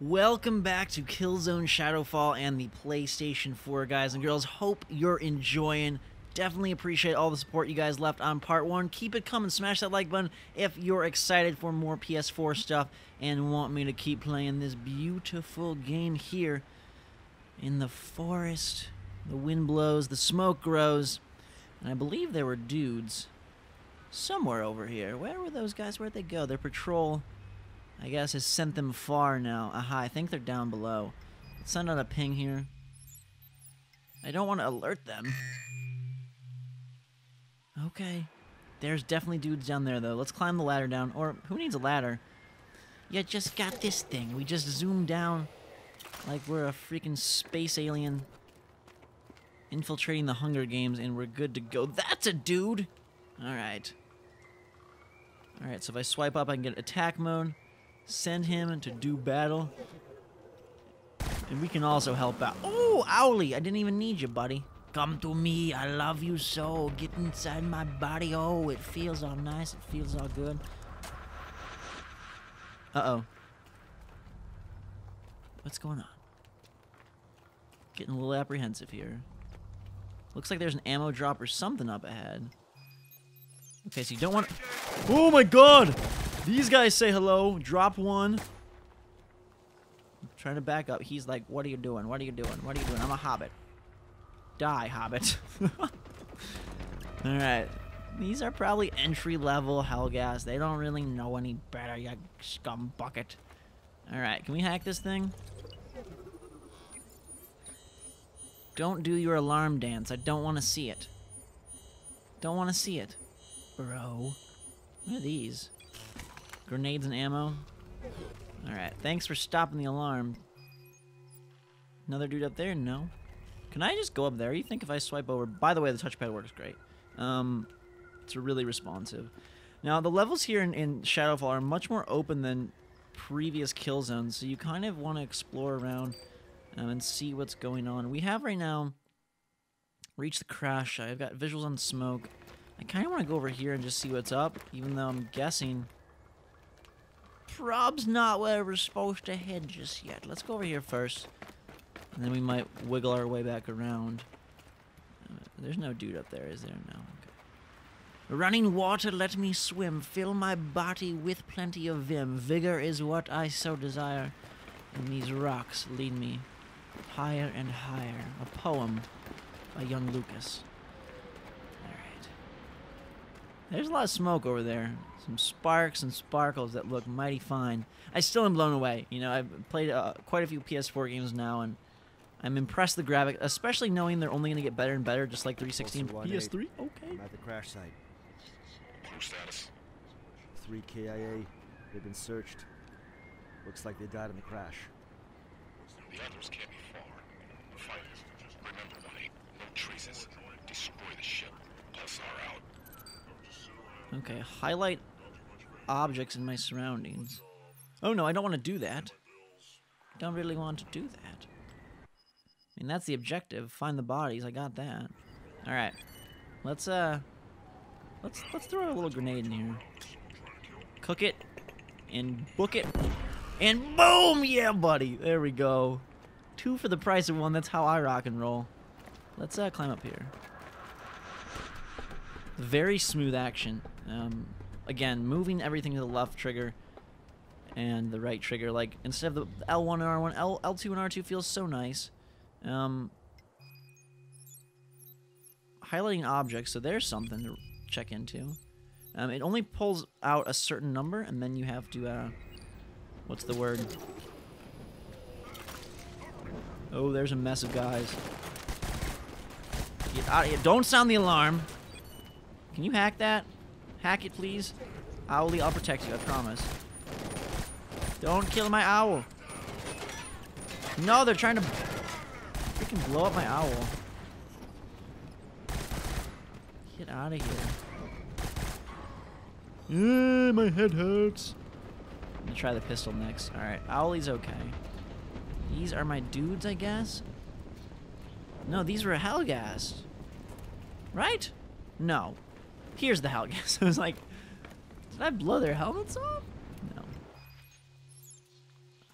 Welcome back to Killzone Shadow Fall and the PlayStation 4, guys and girls. Hope you're enjoying. Definitely appreciate all the support you guys left on part one. Keep it coming. Smash that like button if you're excited for more PS4 stuff and want me to keep playing this beautiful game here in the forest. The wind blows, the smoke grows, and I believe there were dudes somewhere over here. Where were those guys? Where'd they go? Their patrol, I guess, has sent them far now. Aha, I think they're down below. Let's send out a ping here. I don't want to alert them. Okay. There's definitely dudes down there, though. Let's climb the ladder down. Or, who needs a ladder? You just got this thing. We just zoom down like we're a freaking space alien infiltrating the Hunger Games, and we're good to go. That's a dude! Alright. Alright, so if I swipe up, I can get attack mode. Send him to do battle. And we can also help out. Oh, Owly! I didn't even need you, buddy. Come to me, I love you so. Get inside my body. Oh, it feels all nice. It feels all good. Uh-oh. What's going on? Getting a little apprehensive here. Looks like there's an ammo drop or something up ahead. Okay, so you don't want. Oh my god! These guys say hello. Drop one. I'm trying to back up. He's like, what are you doing? What are you doing? What are you doing? I'm a hobbit. Die, hobbit. Alright. These are probably entry-level Helghast. They don't really know any better, you scum bucket. Alright, can we hack this thing? Don't do your alarm dance. I don't want to see it. Don't want to see it. Bro. What are these? Grenades and ammo? Alright, thanks for stopping the alarm. Another dude up there? No. Can I just go up there? You think if I swipe over... By the way, the touchpad works great. Um, it's really responsive. Now, the levels here in, in Shadow Fall are much more open than previous kill zones, so you kind of want to explore around um, and see what's going on. We have right now reached the crash. I've got visuals on smoke. I kind of want to go over here and just see what's up, even though I'm guessing prob's not where we're supposed to head just yet. Let's go over here first, and then we might wiggle our way back around. Uh, there's no dude up there, is there? No. Okay. Running water, let me swim. Fill my body with plenty of vim. Vigor is what I so desire. And these rocks lead me higher and higher. A poem by young Lucas. Alright. There's a lot of smoke over there. Some sparks and sparkles that look mighty fine. I still am blown away. You know, I've played uh, quite a few PS4 games now, and I'm impressed with the graphics, especially knowing they're only going to get better and better, just like 360 and PS3. Okay. I'm at the crash site. Crew status. Three KIA. They've been searched. Looks like they died in the crash. The others can't be far. Fight it. Remember, White. No traces. Destroy the ship. Pulsar out. Okay, highlight objects in my surroundings. Oh no, I don't want to do that. Don't really want to do that. I mean, that's the objective. Find the bodies. I got that. All right, let's uh, let's let's throw a little grenade in here. Cook it and book it, and boom! Yeah, buddy. There we go. Two for the price of one. That's how I rock and roll. Let's uh, climb up here. Very smooth action. Um, again, moving everything to the left trigger and the right trigger. Like instead of the L1 and R1, L L2 and R2 feels so nice. Um, highlighting objects, so there's something to check into. Um, it only pulls out a certain number, and then you have to, uh, what's the word? Oh, there's a mess of guys. Get out of here. Don't sound the alarm. Can you hack that? Hack it, please. Owly, I'll protect you, I promise. Don't kill my owl. No, they're trying to freaking blow up my owl. Get out of here. Yeah, my head hurts. I'm gonna try the pistol next. Alright, Owly's okay. These are my dudes, I guess? No, these were Helghast. Right? No. Here's the Helghast. I was like, did I blow their helmets off? No.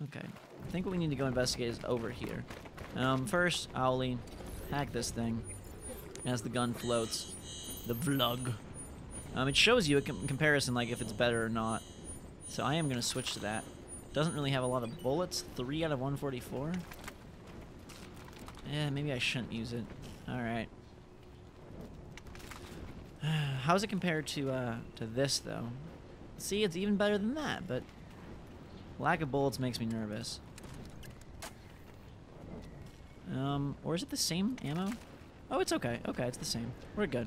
Okay. I think what we need to go investigate is over here. Um, first, Owly, hack this thing as the gun floats. The vlog. Um, it shows you a com comparison, like if it's better or not. So I am gonna switch to that. Doesn't really have a lot of bullets. Three out of 144. Yeah, maybe I shouldn't use it. All right. How's it compared to uh, to this though? See, it's even better than that, but lack of bullets makes me nervous. Um, or is it the same ammo? Oh, it's okay. Okay, it's the same. We're good.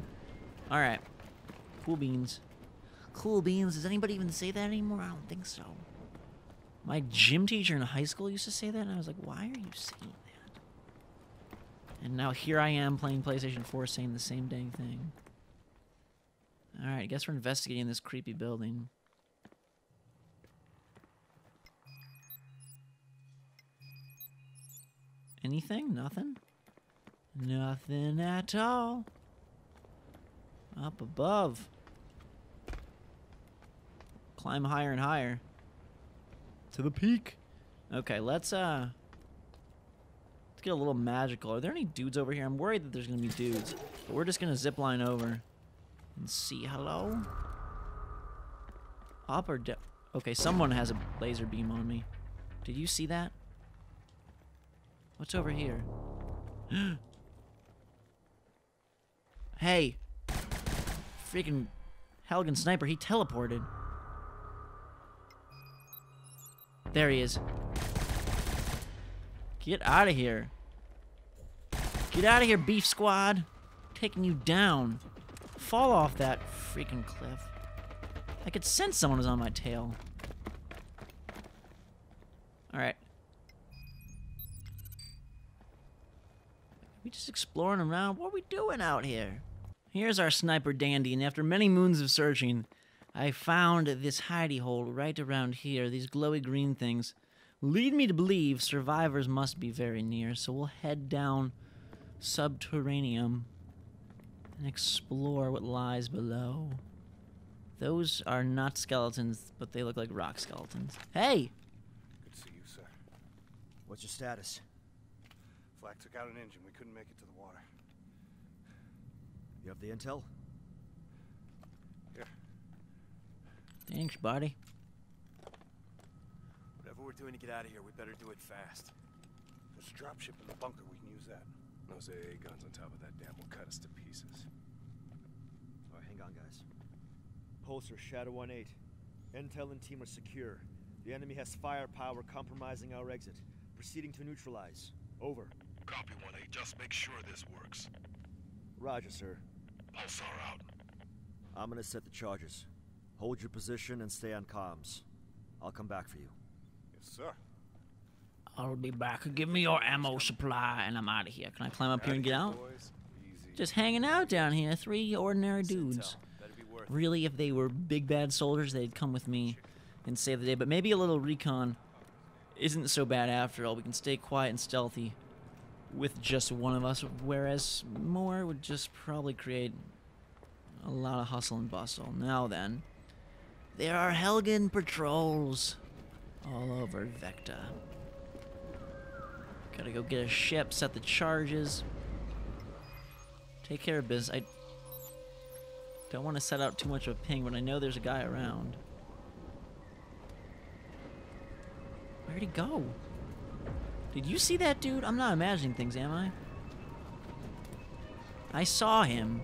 All right. Cool beans. Cool beans. Does anybody even say that anymore? I don't think so. My gym teacher in high school used to say that, and I was like, why are you saying that? And now here I am playing PlayStation 4 saying the same dang thing. Alright, I guess we're investigating this creepy building. Anything? Nothing? Nothing at all. Up above. Climb higher and higher. To the peak. Okay, let's uh let's get a little magical. Are there any dudes over here? I'm worried that there's gonna be dudes. But we're just gonna zip line over and see hello. Up or down? Okay, someone has a laser beam on me. Did you see that? What's over here? hey! Freaking Helghan sniper, he teleported. There he is. Get out of here. Get out of here, beef squad. Taking you down. Fall off that freaking cliff. I could sense someone was on my tail. Alright. We just exploring around. What are we doing out here? Here's our sniper dandy, and after many moons of searching, I found this hidey hole right around here. These glowy green things lead me to believe survivors must be very near, so we'll head down subterranean and explore what lies below. Those are not skeletons, but they look like rock skeletons. Hey! Good to see you, sir. What's your status? Flak took out an engine. We couldn't make it to the water. You have the intel? Here. Thanks, buddy. Whatever we're doing to get out of here, we better do it fast. There's a dropship in the bunker. We can use that. Those AA guns on top of that dam will cut us to pieces. Alright, hang on, guys. Pulsar, Shadow 1-8. Intel and team are secure. The enemy has firepower compromising our exit. Proceeding to neutralize. Over. Copy 1-8. Just make sure this works. Roger, sir. Pulsar out. I'm gonna set the charges. Hold your position and stay on comms. I'll come back for you. Yes, sir. I'll be back. Give me your ammo supply, and I'm out of here. Can I climb up here and get out? Just hanging out down here. Three ordinary dudes. Intel. Better be worth it. Really, if they were big bad soldiers, they'd come with me and save the day. But maybe a little recon isn't so bad after all. We can stay quiet and stealthy with just one of us, whereas more would just probably create a lot of hustle and bustle. Now then, there are Helghan patrols all over Vecta. Gotta go get a ship, set the charges, take care of business. I don't want to set out too much of a ping, but I know there's a guy around. Where'd he go? Did you see that dude? I'm not imagining things, am I? I saw him.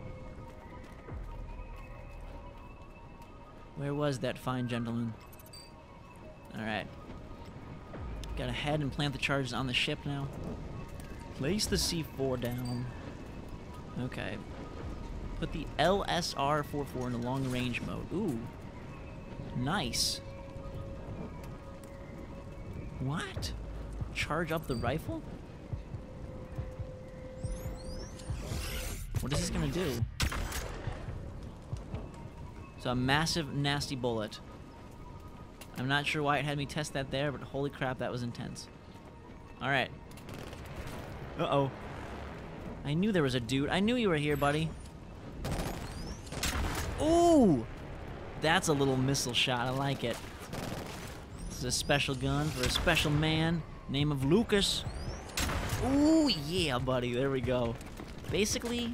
Where was that fine gentleman? Alright. Gotta head and plant the charges on the ship now. Place the C4 down. Okay. Put the LSR-44 in the long range mode. Ooh. Nice. What? Charge up the rifle? What is this gonna do? It's a massive, nasty bullet. I'm not sure why it had me test that there, but holy crap, that was intense. Alright. Uh-oh. I knew there was a dude. I knew you were here, buddy. Ooh! That's a little missile shot. I like it. This is a special gun for a special man Name of Lucas. Ooh, yeah, buddy. There we go. Basically,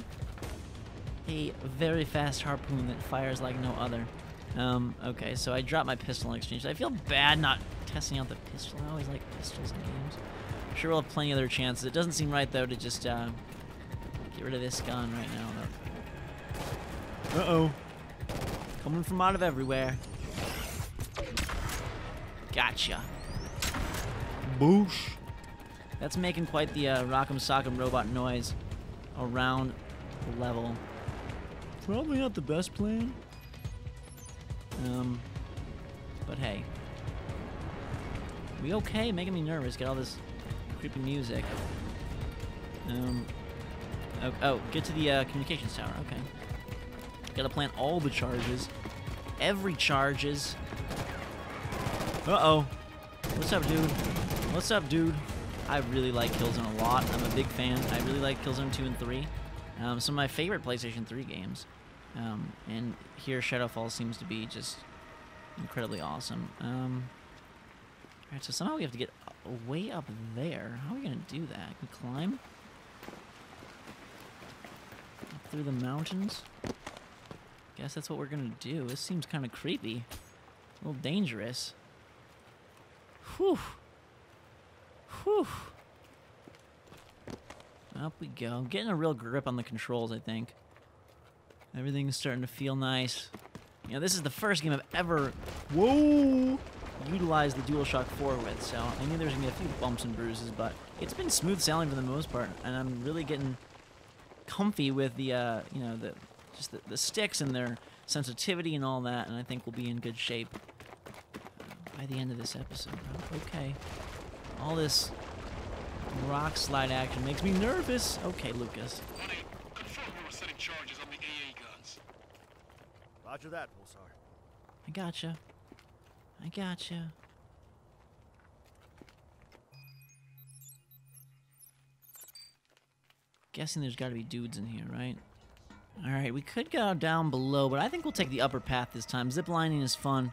a very fast harpoon that fires like no other. Um, okay, so I dropped my pistol in exchange. I feel bad not testing out the pistol. I always like pistols in games. I'm sure we'll have plenty of other chances. It doesn't seem right, though, to just uh, get rid of this gun right now. Uh-oh. Coming from out of everywhere. Gotcha. Boosh. That's making quite the uh, Rock'em Sock'em robot noise around the level. Probably not the best plan. Um, but hey. We okay? Making me nervous. Get all this creepy music. Um, oh, oh get to the uh, communications tower. Okay. Gotta plant all the charges. Every charges. Uh-oh. What's up, dude? What's up, dude? I really like Killzone a lot. I'm a big fan. I really like Killzone 2 and 3. Um, some of my favorite PlayStation 3 games. Um, and here Shadow Fall seems to be just incredibly awesome. Um, Alright, so somehow we have to get way up there. How are we going to do that? Can we climb? Up through the mountains? Guess that's what we're going to do. This seems kind of creepy. A little dangerous. Whew. Whew. Up we go. I'm getting a real grip on the controls, I think. Everything's starting to feel nice. You know, this is the first game I've ever, whoa, utilized the DualShock 4 with, so I knew there was going to be a few bumps and bruises, but it's been smooth sailing for the most part, and I'm really getting comfy with the, uh, you know, the just the, the sticks and their sensitivity and all that, and I think we'll be in good shape uh, by the end of this episode. Okay. All this rock slide action makes me nervous. Okay, Lucas. Honey, confirm we were setting charges on the AA guns. Roger that, Pulsar. I gotcha. I gotcha. Guessing there's gotta be dudes in here, right? Alright, we could go down below, but I think we'll take the upper path this time. Ziplining is fun,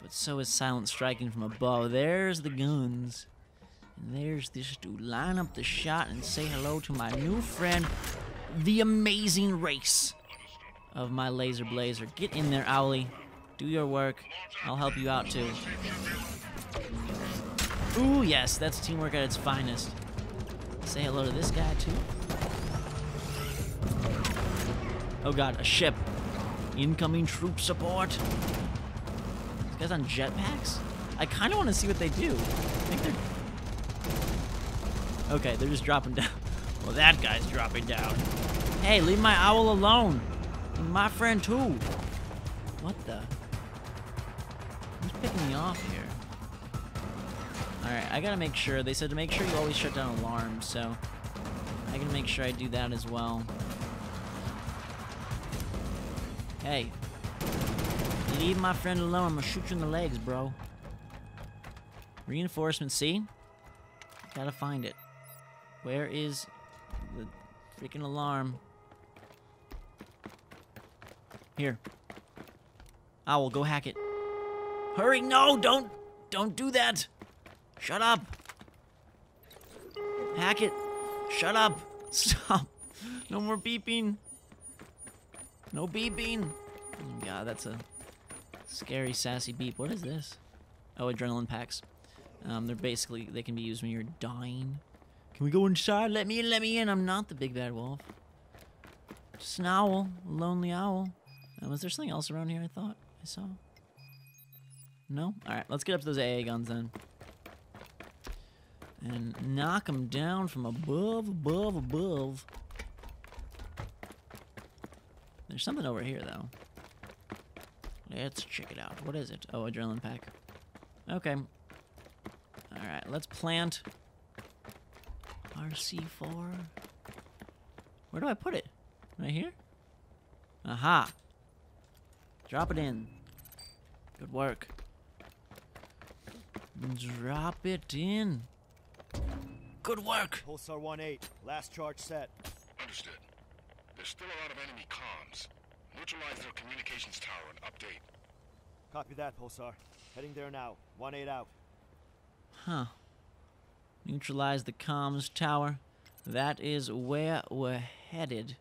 but so is silent striking from above. There's the guns. And there's this dude. Line up the shot and say hello to my new friend, the amazing race of my laser blazer. Get in there, Owly. Do your work. I'll help you out too. Ooh, yes, that's teamwork at its finest. Say hello to this guy too. Oh god, a ship. Incoming troop support. These guys on jetpacks? I kind of want to see what they do. I think they're... Okay, they're just dropping down. Well, that guy's dropping down. Hey, leave my owl alone. My friend too. What the? Who's picking me off here? Alright, I gotta make sure. They said to make sure you always shut down alarms, so I gotta make sure I do that as well. Hey. Leave my friend alone. I'm gonna shoot you in the legs, bro. Reinforcement, see? Gotta find it. Where is the freaking alarm? Here. Owl, go hack it. Hurry, no, don't, don't do that. Shut up. Hack it. Shut up. Stop. No more beeping. No beeping. Oh god, that's a scary, sassy beep. What is this? Oh, adrenaline packs. Um, they're basically, they can be used when you're dying. Can we go inside? Let me in, let me in. I'm not the big bad wolf. Just an owl. A lonely owl. Um, was there something else around here I thought I saw? No? Alright, let's get up to those AA guns then. And knock them down from above, above, above. There's something over here, though. Let's check it out. What is it? Oh, adrenaline pack. Okay. Alright, let's plant RC4. Where do I put it? Right here? Aha. Drop it in. Good work. Drop it in. Good work. Pulsar 1-8, last charge set. Understood. There's still a lot of enemy comms. Neutralize their communications tower and update. Copy that, Pulsar. Heading there now. 1-8 out. Huh. neutralize the comms tower. That is where we're headed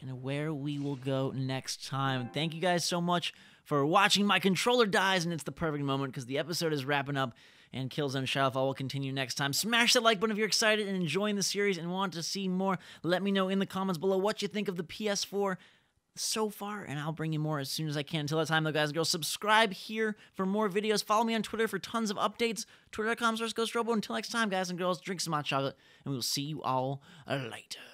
and where we will go next time. Thank you guys so much for watching. My controller dies, and it's the perfect moment because the episode is wrapping up and Killzone Shadow Fall will continue next time. Smash that like button if you're excited and enjoying the series and want to see more. Let me know in the comments below what you think of the PS4 so far, and I'll bring you more as soon as I can. Until that time, though, guys and girls, subscribe here for more videos. Follow me on Twitter for tons of updates. Twitter.com slash GhostRobo. Until next time, guys and girls, drink some hot chocolate, and we will see you all later.